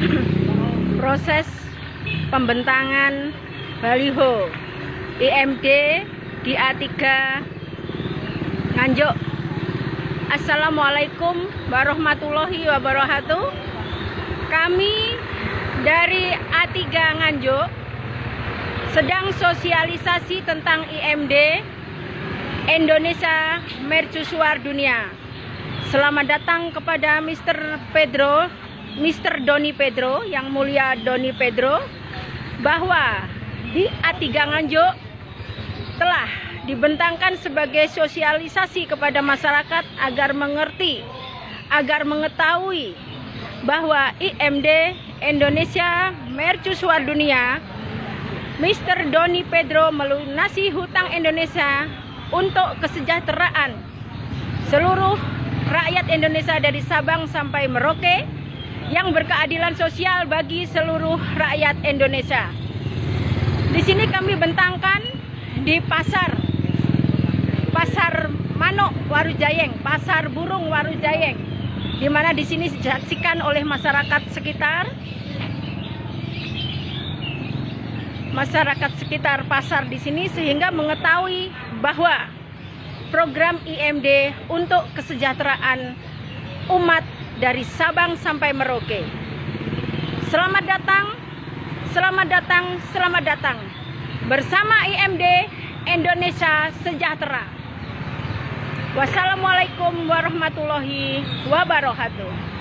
pembentangan baliho IMD di A3 Nganjuk. Assalamualaikum warahmatullahi wabarakatuh. Kami dari A3 Nganjuk sedang sosialisasi tentang IMD Indonesia Mercusuar Dunia. Selamat datang kepada Mr. Pedro, Mr. Doni Pedro, yang mulia Doni Pedro, bahwa di A3 Nganjuk telah dibentangkan sebagai sosialisasi kepada masyarakat agar mengerti, agar mengetahui bahwa IMD Indonesia Mercusuar Dunia Mr. Doni Pedro melunasi hutang Indonesia untuk kesejahteraan seluruh rakyat Indonesia dari Sabang sampai Merauke yang berkeadilan sosial bagi seluruh rakyat Indonesia. Di sini kami bentangkan di pasar Pasar Manok Warujayeng, Pasar Burung Warujayeng, di mana di sini disaksikan oleh masyarakat sekitar masyarakat sekitar pasar di sini sehingga mengetahui bahwa program IMD untuk kesejahteraan umat dari Sabang sampai Merauke. Selamat datang, selamat datang, selamat datang bersama IMD Indonesia Sejahtera. Wassalamualaikum warahmatullahi wabarakatuh.